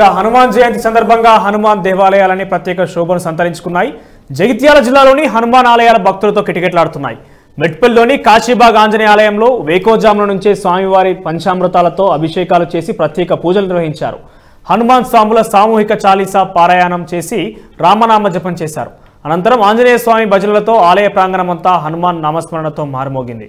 ఇక హనుమాన్ జయంతి సందర్భంగా హనుమాన్ దేవాలయాలని ప్రత్యేక శోభను సంతరించుకున్నాయి. జగిత్యాల జిల్లాలోని హనుమాన్ ఆలయాల భక్తులతో కిటకిటలాడుతున్నాయి. మెట్పల్లిలోని కాశీబాగ్ ఆంజనేయ ఆలయంలో వేకోజాముల నుంచే స్వామివారి పంచామృతాలతో అభిషేకాలు చేసి ప్రత్యేక పూజలు నిర్వహించారు. హనుమాన్ స్వాముల సామూహిక చాలీసా పారాయణం చేసి రామనామ జపం చేశారు. అనంతరం ఆంజనేయ స్వామి భజనలతో ఆలయ ప్రాంగణమంతా హనుమాన్ నామస్మరణతో మారుమోగింది.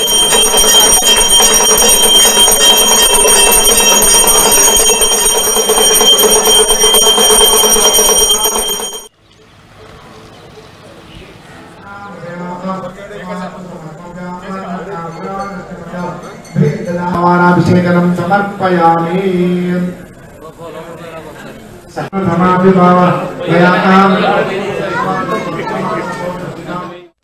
Sampai jumpa di bawah.